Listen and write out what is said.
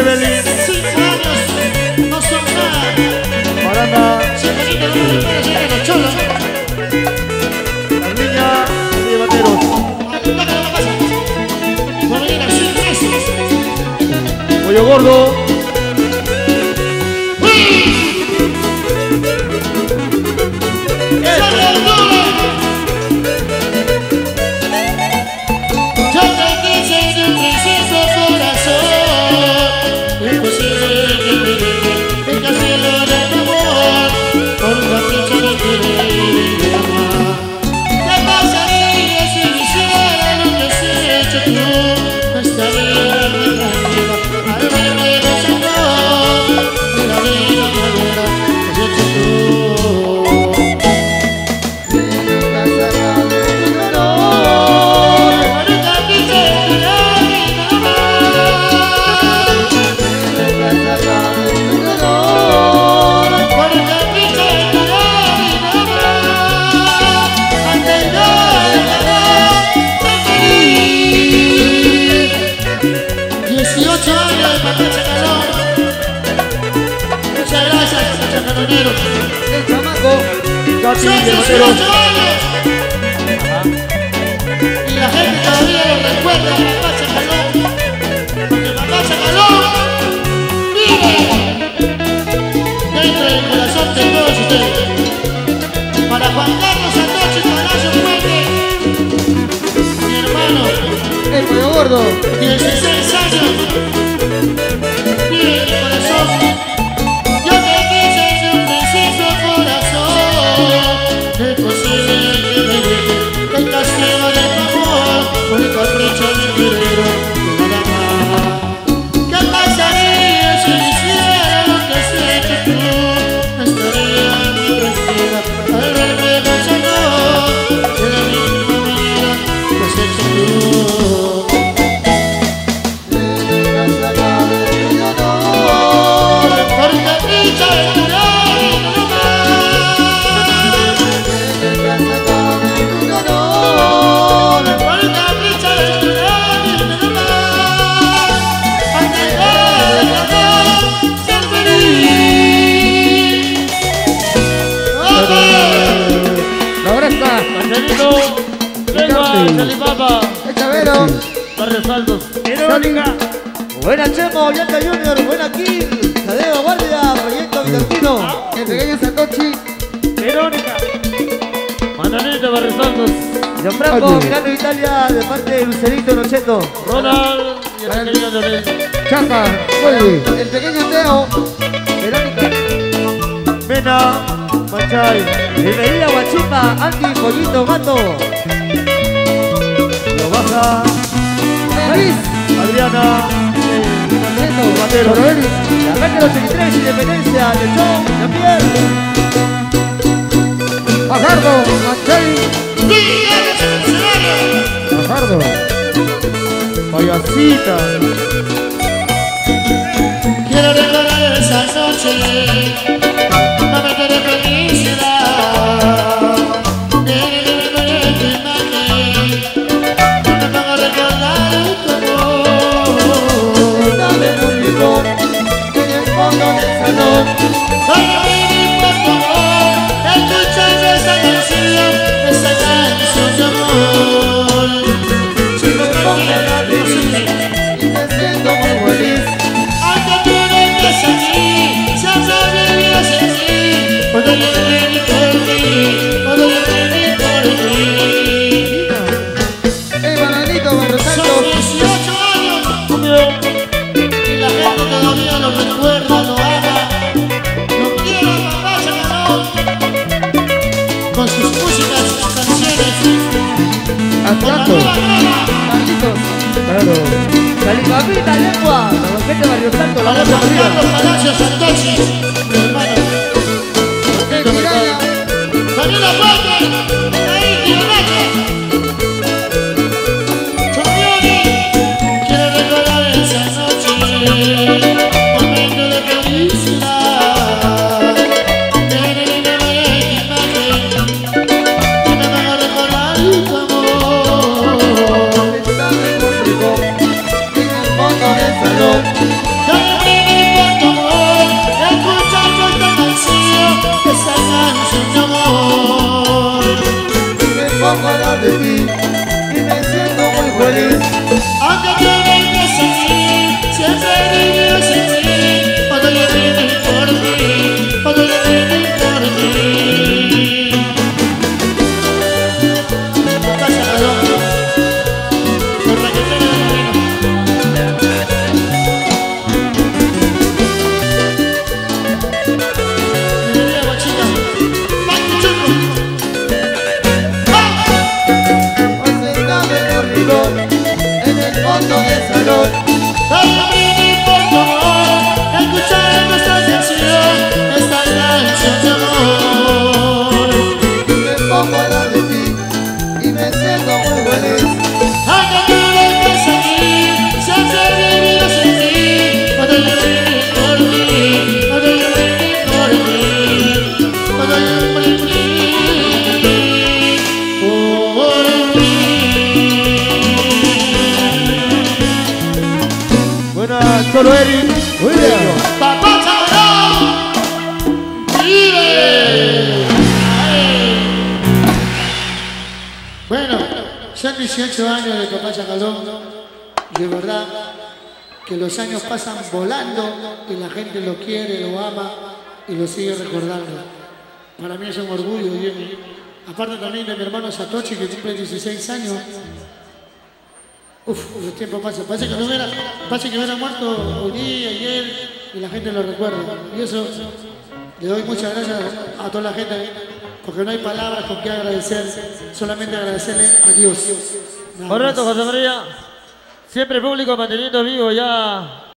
Evelyn, Cinco años no son nada. Pollo Gordo. Yo te quise de un precioso corazón Imposible Muchas gracias, chacaroneros. El chamaco. Katy Son de 18 Bateros. años. Y la gente todavía lo recuerda Papá Chacalón. Porque Papá Chacalón vive dentro del corazón de todos ustedes. Para Juan Carlos Santochi Palacio Fuente, mi hermano, El gordo. 16 años, en mi Marcelino, venga, Salipapa, El chavero. Barrio Saldos. Verónica, Buena Chemo, Bianca Junior, buena Kill, Tadeo Guardia, Proyecto Vitantino, el pequeño Satoshi, Verónica, Manolita, Barrio Saldos. Gianfranco, Milano Italia, de parte de Lucerito Nocheto, Ronald y el pequeño Leonel. Chaca, el pequeño Teo, Verónica, Mena, Bienvenida Guachipa, Andy, Pollito, Gato, Lo Baja, Luis, Adriana, Nocheto, Batero. la calle 83, Independencia, de Show, Jean-Pierre, Fajardo, escenario. Fajardo, Payasita, Quiero recordar esa noche, claro. Salipapita, lengua, la gente de Barrio Santo, la Santochi, mi hermano. Camila Fuerte, pongo a hablar de ti y me Bien. Papá Chamarón, vive. Bueno, son 18 años de Papá Chacalón. De verdad que los años pasan volando y la gente lo quiere, lo ama y lo sigue recordando. Para mí es un orgullo. aparte también de mi hermano Satoshi que cumple 16 años. Uf, los tiempos pasan. Parece que no hubiera, parece que hubiera muerto hoy día, ayer, y la gente lo recuerda. Y eso le doy muchas gracias a toda la gente, porque no hay palabras con que agradecer, solamente agradecerle a Dios. Correcto. José María. Siempre público manteniendo vivo ya